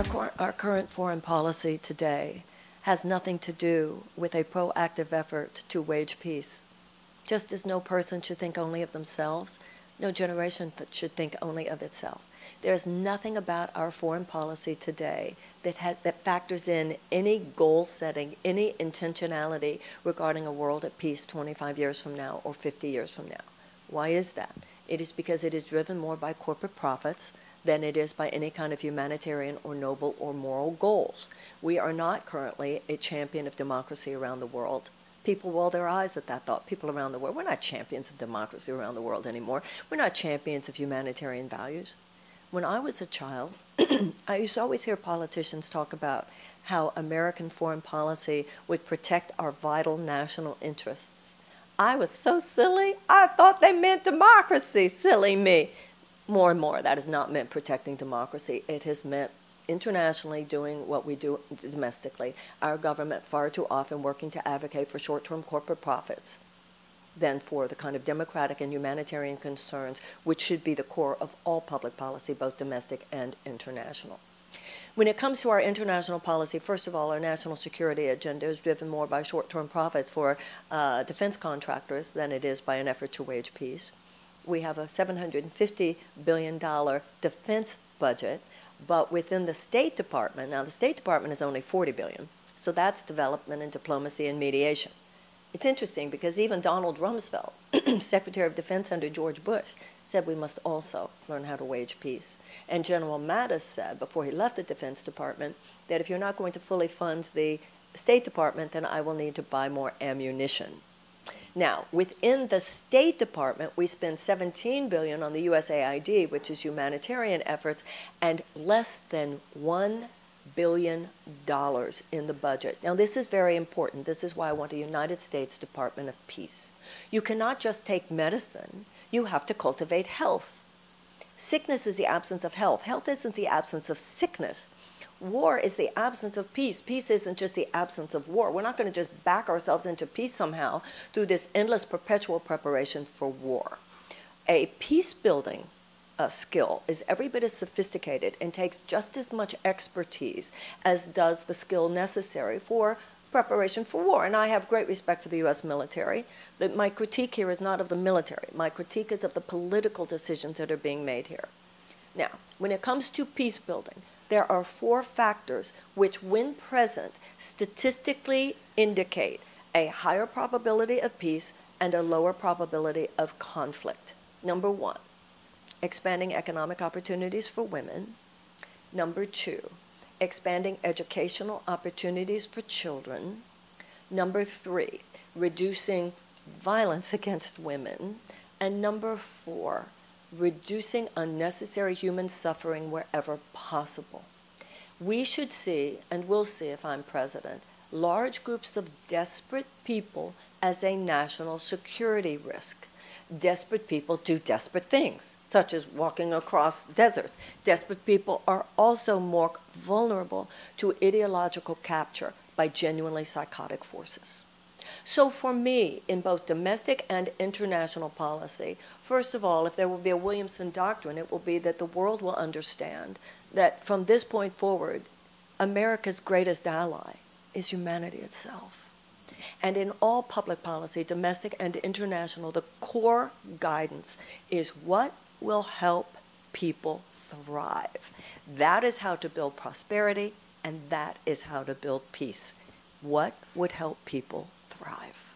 Our, our current foreign policy today has nothing to do with a proactive effort to wage peace. Just as no person should think only of themselves, no generation should think only of itself. There's nothing about our foreign policy today that has that factors in any goal setting, any intentionality regarding a world at peace 25 years from now or 50 years from now. Why is that? It is because it is driven more by corporate profits than it is by any kind of humanitarian or noble or moral goals. We are not currently a champion of democracy around the world. People roll their eyes at that thought. People around the world, we're not champions of democracy around the world anymore. We're not champions of humanitarian values. When I was a child, I used to always hear politicians talk about how American foreign policy would protect our vital national interests. I was so silly. I thought they meant democracy. Silly me. More and more, that has not meant protecting democracy. It has meant internationally doing what we do domestically. Our government far too often working to advocate for short term corporate profits than for the kind of democratic and humanitarian concerns which should be the core of all public policy, both domestic and international. When it comes to our international policy, first of all, our national security agenda is driven more by short term profits for uh, defense contractors than it is by an effort to wage peace. We have a $750 billion defense budget, but within the State Department, now the State Department is only 40 billion, so that's development and diplomacy and mediation. It's interesting because even Donald Rumsfeld, Secretary of Defense under George Bush, said we must also learn how to wage peace. And General Mattis said before he left the Defense Department that if you're not going to fully fund the State Department, then I will need to buy more ammunition. Now, within the State Department, we spend 17 billion on the USAID, which is humanitarian efforts, and less than 1 billion dollars in the budget. Now this is very important. This is why I want a United States Department of Peace. You cannot just take medicine, you have to cultivate health. Sickness is the absence of health. Health isn't the absence of sickness. War is the absence of peace. Peace isn't just the absence of war. We're not going to just back ourselves into peace somehow through this endless perpetual preparation for war. A peace building uh, skill is every bit as sophisticated and takes just as much expertise as does the skill necessary for preparation for war. And I have great respect for the U.S. military. That my critique here is not of the military. My critique is of the political decisions that are being made here. Now, when it comes to peace building, there are four factors which, when present, statistically indicate a higher probability of peace and a lower probability of conflict. Number one, expanding economic opportunities for women. Number two, expanding educational opportunities for children. Number three, reducing violence against women. And number four, reducing unnecessary human suffering wherever possible. We should see, and we'll see if I'm president, large groups of desperate people as a national security risk desperate people do desperate things, such as walking across deserts. Desperate people are also more vulnerable to ideological capture by genuinely psychotic forces. So, for me, in both domestic and international policy, first of all, if there will be a Williamson doctrine, it will be that the world will understand that from this point forward, America's greatest ally is humanity itself. And in all public policy, domestic and international, the core guidance is what will help people thrive. That is how to build prosperity, and that is how to build peace. What would help people thrive?